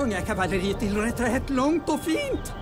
kungakavalleriet till reträtt långt och fint.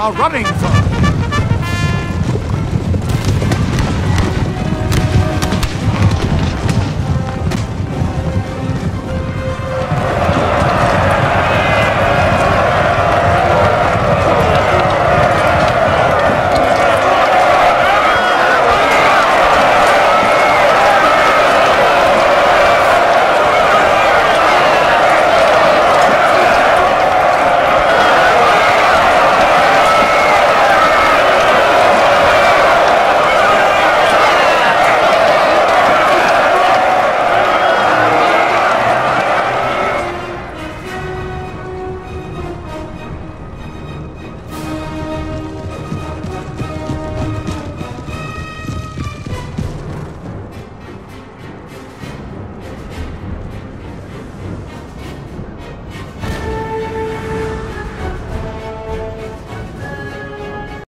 Are running, sir.